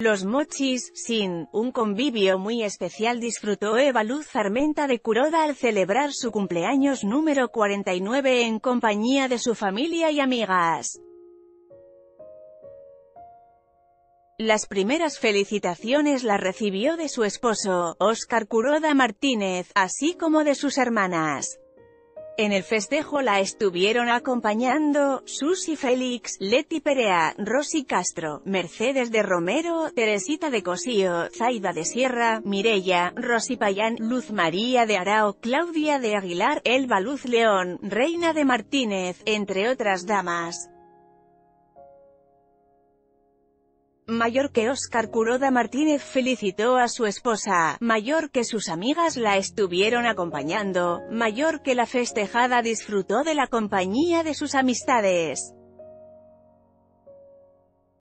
Los mochis, sin un convivio muy especial disfrutó Eva Luz Armenta de Kuroda al celebrar su cumpleaños número 49 en compañía de su familia y amigas. Las primeras felicitaciones las recibió de su esposo, Oscar Kuroda Martínez, así como de sus hermanas. En el festejo la estuvieron acompañando, Susi Félix, Leti Perea, Rosy Castro, Mercedes de Romero, Teresita de Cosío, Zaida de Sierra, Mirella, Rosy Payán, Luz María de Arao, Claudia de Aguilar, Elba Luz León, Reina de Martínez, entre otras damas. Mayor que Oscar Curoda Martínez felicitó a su esposa, mayor que sus amigas la estuvieron acompañando, mayor que la festejada disfrutó de la compañía de sus amistades.